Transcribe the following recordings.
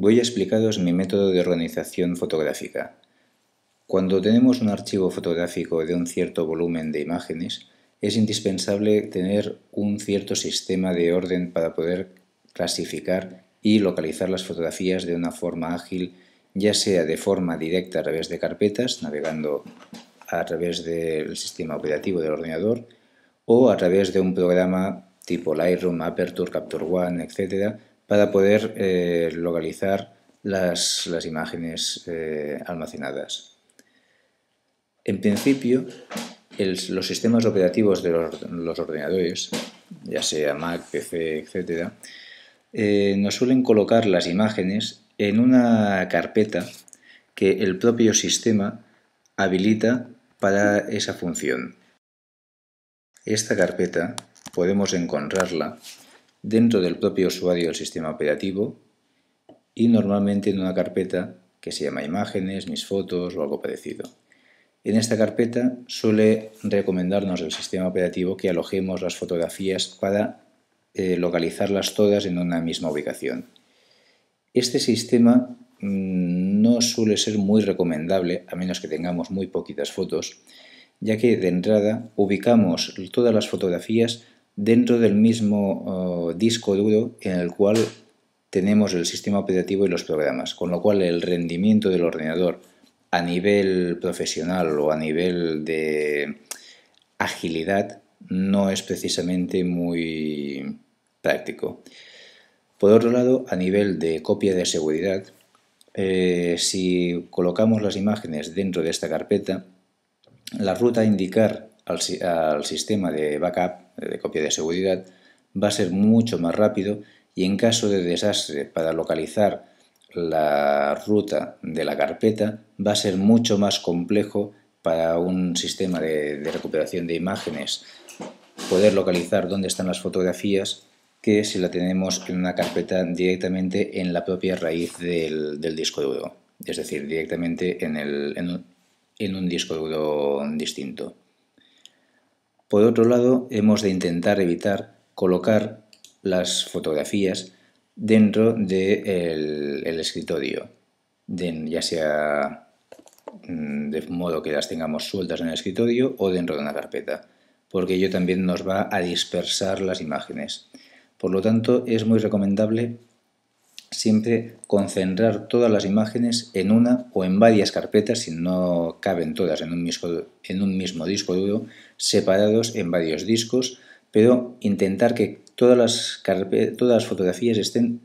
voy a explicaros mi método de organización fotográfica. Cuando tenemos un archivo fotográfico de un cierto volumen de imágenes, es indispensable tener un cierto sistema de orden para poder clasificar y localizar las fotografías de una forma ágil, ya sea de forma directa a través de carpetas, navegando a través del sistema operativo del ordenador, o a través de un programa tipo Lightroom, Aperture, Capture One, etc., para poder eh, localizar las, imágenes eh, almacenadas. En principio, los sistemas operativos de los, ordenadores, ya sea Mac, PC, etc., eh, nos suelen colocar las imágenes en una carpeta que el propio sistema habilita para esa función. Esta carpeta podemos encontrarla dentro del propio usuario del sistema operativo y normalmente en una carpeta que se llama imágenes, mis fotos o algo parecido. En esta carpeta suele recomendarnos el sistema operativo que alojemos las fotografías para eh, localizarlas todas en una misma ubicación. Este sistema mm, no suele ser muy recomendable, a menos que tengamos muy poquitas fotos, ya que de entrada ubicamos todas las fotografías dentro del mismo oh, disco duro en el cual tenemos el sistema operativo y los programas, con lo cual el rendimiento del ordenador a nivel profesional o a nivel de agilidad no es precisamente muy práctico. Por otro lado, a nivel de copia de seguridad, eh, si colocamos las imágenes dentro de esta carpeta, la ruta a indicar al, sistema de backup, de copia de seguridad, va a ser mucho más rápido y en caso de desastre para localizar la ruta de la carpeta va a ser mucho más complejo para un sistema de, recuperación de imágenes poder localizar dónde están las fotografías que si la tenemos en una carpeta directamente en la propia raíz del, disco duro, es decir, directamente en, en un disco duro distinto. Por otro lado, hemos de intentar evitar colocar las fotografías dentro del escritorio, ya sea mm, de modo que las tengamos sueltas en el escritorio o dentro de una carpeta, porque ello también nos va a dispersar las imágenes. Por lo tanto, es muy recomendable siempre concentrar todas las imágenes en una o en varias carpetas, si no caben todas en un mismo, en un mismo disco duro, separados en varios discos, pero intentar que todas las, todas las fotografías estén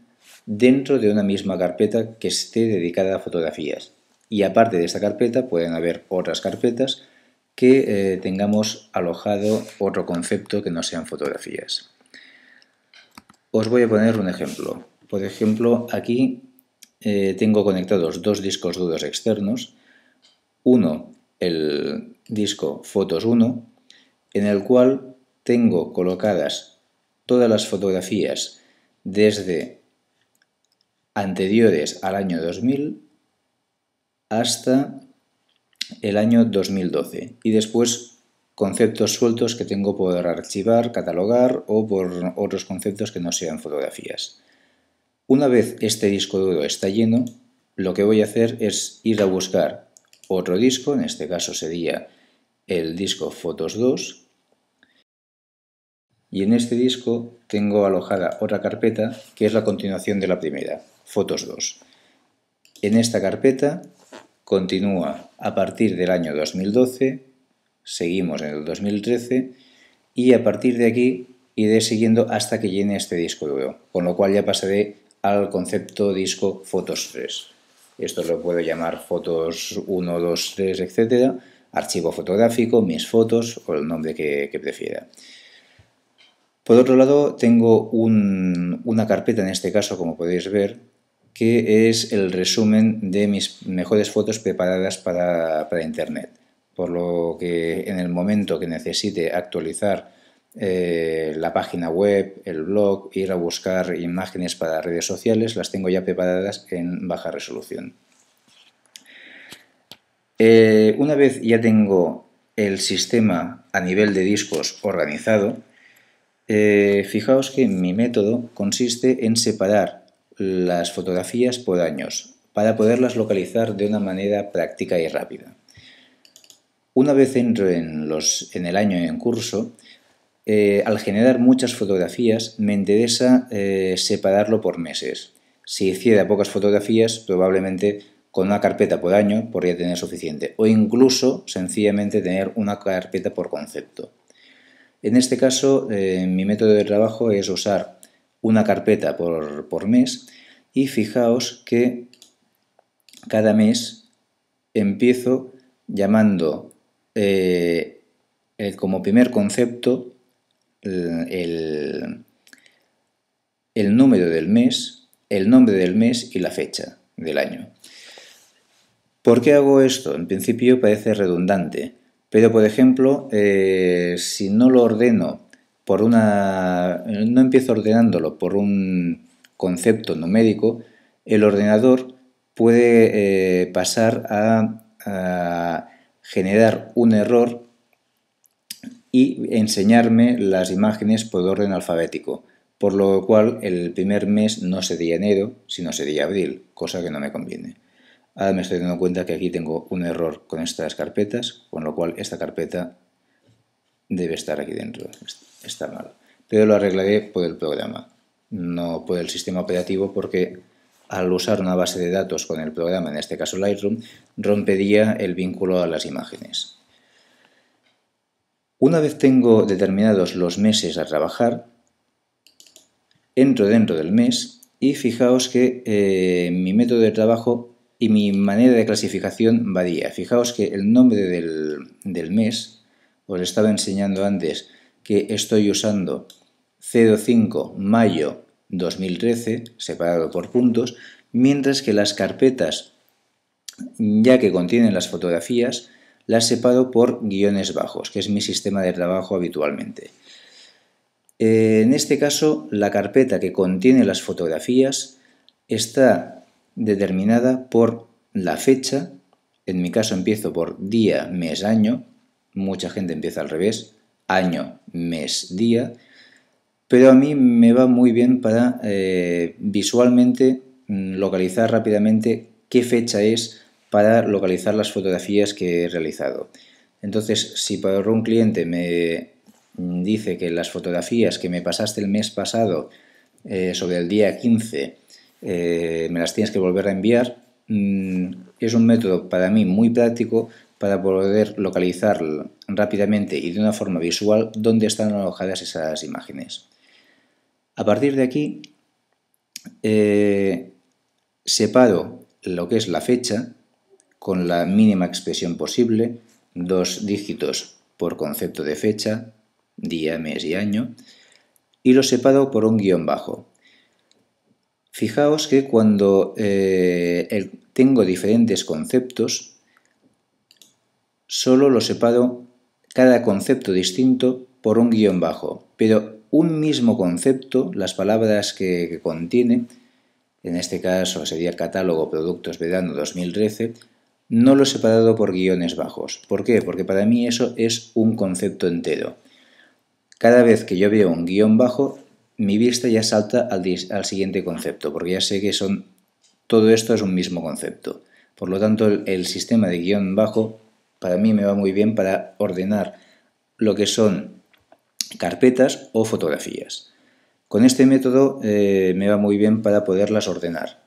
dentro de una misma carpeta que esté dedicada a fotografías. Y aparte de esta carpeta pueden haber otras carpetas que eh, tengamos alojado otro concepto que no sean fotografías. Os voy a poner un ejemplo. Por ejemplo, aquí eh, tengo conectados dos discos duros externos. Uno, el disco Fotos 1, en el cual tengo colocadas todas las fotografías desde anteriores al año 2000 hasta el año 2012 y después conceptos sueltos que tengo por archivar, catalogar o por otros conceptos que no sean fotografías. Una vez este disco duro está lleno, lo que voy a hacer es ir a buscar otro disco, en este caso sería el disco Fotos 2, y en este disco tengo alojada otra carpeta que es la continuación de la primera, Fotos 2. En esta carpeta continúa a partir del año 2012, seguimos en el 2013 y a partir de aquí iré siguiendo hasta que llene este disco duro, con lo cual ya pasaré al concepto disco Fotos 3. Esto lo puedo llamar Fotos 1, 2, 3, etc. Archivo fotográfico, mis fotos o el nombre que, prefiera. Por otro lado, tengo una carpeta, en este caso, como podéis ver, que es el resumen de mis mejores fotos preparadas para, para Internet. Por lo que en el momento que necesite actualizar eh, la página web, el blog, ir a buscar imágenes para redes sociales, las tengo ya preparadas en baja resolución. Eh, una vez ya tengo el sistema a nivel de discos organizado, eh, fijaos que mi método consiste en separar las fotografías por años para poderlas localizar de una manera práctica y rápida. Una vez entro en, los, en el año en curso, eh, al generar muchas fotografías me interesa eh, separarlo por meses. Si hiciera pocas fotografías, probablemente con una carpeta por año podría tener suficiente. O incluso sencillamente tener una carpeta por concepto. En este caso, eh, mi método de trabajo es usar una carpeta por, mes y fijaos que cada mes empiezo llamando como primer concepto el, el número del mes, el nombre del mes y la fecha del año. ¿Por qué hago esto? En principio parece redundante, pero por ejemplo, eh, si no lo ordeno por una. no empiezo ordenándolo por un concepto numérico, el ordenador puede eh, pasar a generar un error y enseñarme las imágenes por orden alfabético, por lo cual el primer mes no sería enero, sino sería abril, cosa que no me conviene. Ahora me estoy dando cuenta que aquí tengo un error con estas carpetas, con lo cual esta carpeta debe estar aquí dentro, está mal. Pero lo arreglaré por el programa, no por el sistema operativo, porque al usar una base de datos con el programa, en este caso Lightroom, rompería el vínculo a las imágenes. Una vez tengo determinados los meses a trabajar, entro dentro del mes y fijaos que eh, mi método de trabajo y mi manera de clasificación varía. Fijaos que el nombre del, del mes, os estaba enseñando antes que estoy usando 05 mayo 2013, separado por puntos, mientras que las carpetas, ya que contienen las fotografías, las separo por guiones bajos, que es mi sistema de trabajo habitualmente. En este caso, la carpeta que contiene las fotografías está determinada por la fecha, en mi caso empiezo por día, mes, año, mucha gente empieza al revés, año, mes, día, pero a mí me va muy bien para eh, visualmente mm, localizar rápidamente qué fecha es para localizar las fotografías que he realizado. Entonces, si para un cliente me dice que las fotografías que me pasaste el mes pasado eh, sobre el día 15 eh, me las tienes que volver a enviar, mm, es un método para mí muy práctico para poder localizar rápidamente y de una forma visual dónde están alojadas esas imágenes. A partir de aquí, eh, separo lo que es la fecha, con la mínima expresión posible, dos dígitos por concepto de fecha, día, mes y año, y lo separo por un guion bajo. Fijaos que cuando eh, tengo diferentes conceptos, solo lo separo cada concepto distinto por un guion bajo, pero un mismo concepto, las palabras que, que contiene, en este caso sería catálogo productos verano 2013, no lo he separado por guiones bajos. ¿Por qué? Porque para mí eso es un concepto entero. Cada vez que yo veo un guion bajo, mi vista ya salta al, siguiente concepto, porque ya sé que son todo esto es un mismo concepto. Por lo tanto, el, sistema de guion bajo para mí me va muy bien para ordenar lo que son carpetas o fotografías. Con este método eh, me va muy bien para poderlas ordenar.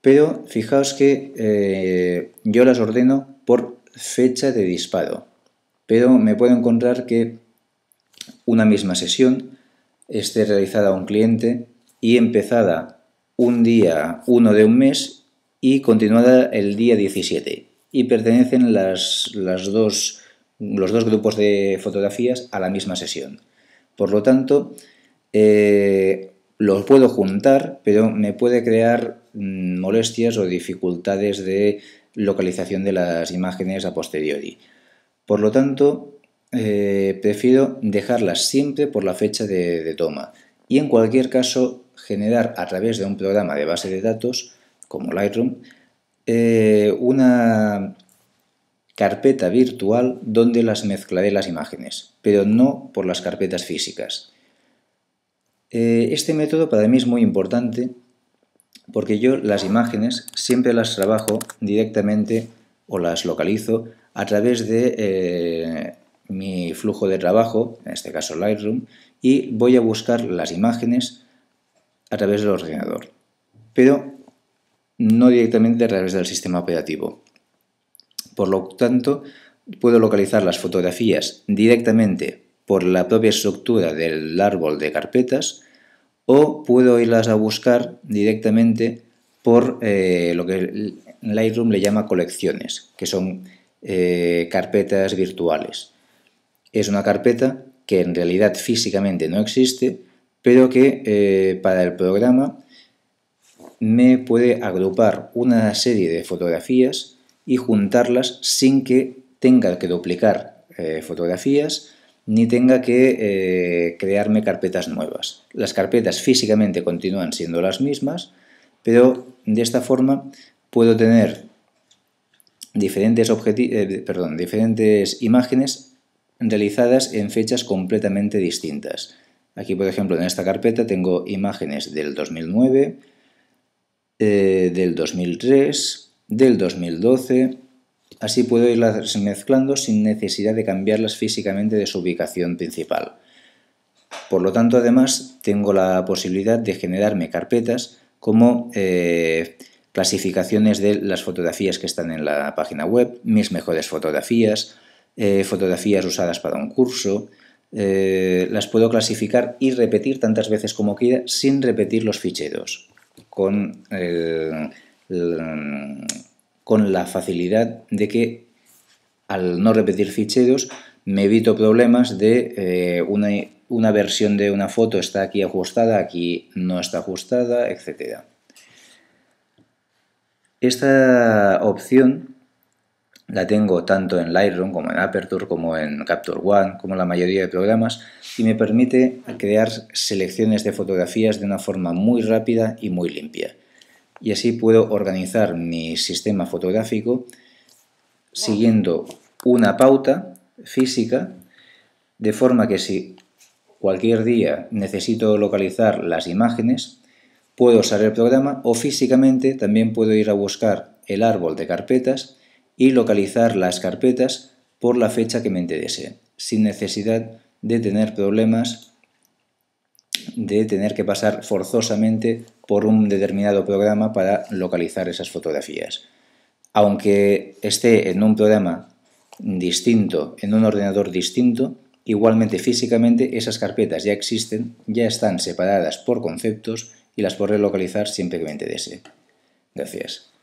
Pero fijaos que eh, yo las ordeno por fecha de disparo. Pero me puedo encontrar que una misma sesión esté realizada a un cliente y empezada un día 1 de un mes y continuada el día 17. Y pertenecen las, dos, los dos grupos de fotografías a la misma sesión. Por lo tanto, eh, los puedo juntar, pero me puede crear molestias o dificultades de localización de las imágenes a posteriori. Por lo tanto, eh, prefiero dejarlas siempre por la fecha de, toma y en cualquier caso generar a través de un programa de base de datos como Lightroom eh, una carpeta virtual donde las mezclaré las imágenes, pero no por las carpetas físicas. Eh, este método para mí es muy importante porque yo las imágenes siempre las trabajo directamente o las localizo a través de eh, mi flujo de trabajo, en este caso Lightroom, y voy a buscar las imágenes a través del ordenador, pero no directamente a través del sistema operativo. Por lo tanto, puedo localizar las fotografías directamente por la propia estructura del árbol de carpetas o puedo irlas a buscar directamente por eh, lo que Lightroom le llama colecciones, que son eh, carpetas virtuales. Es una carpeta que en realidad físicamente no existe, pero que eh, para el programa me puede agrupar una serie de fotografías y juntarlas sin que tenga que duplicar fotografías ni tenga que crearme carpetas nuevas. Las carpetas físicamente continúan siendo las mismas, pero de esta forma puedo tener diferentes, eh, imágenes realizadas en fechas completamente distintas. Aquí, por ejemplo, en esta carpeta tengo imágenes del 2009, eh, del 2003, del 2012. Así puedo irlas mezclando sin necesidad de cambiarlas físicamente de su ubicación principal. Por lo tanto, además, tengo la posibilidad de generarme carpetas como eh, clasificaciones de las fotografías que están en la página web, mis mejores fotografías, eh, fotografías usadas para un curso, eh, las puedo clasificar y repetir tantas veces como quiera sin repetir los ficheros, con, con la facilidad de que al no repetir ficheros me evito problemas de eh, una, una versión de una foto está aquí ajustada, aquí no está ajustada, etcétera. Esta opción la tengo tanto en Lightroom como en Aperture, como en Capture One, como en la mayoría de programas y me permite crear selecciones de fotografías de una forma muy rápida y muy limpia. Y así puedo organizar mi sistema fotográfico siguiendo una pauta física de forma que si cualquier día necesito localizar las imágenes, Puedo usar el programa o físicamente también puedo ir a buscar el árbol de carpetas y localizar las carpetas por la fecha que me interese, sin necesidad de tener problemas de tener que pasar forzosamente por un determinado programa para localizar esas fotografías. Aunque esté en un programa distinto, en un ordenador distinto, igualmente físicamente esas carpetas ya existen, ya están separadas por conceptos y las podré localizar siempre que me interese. Gracias.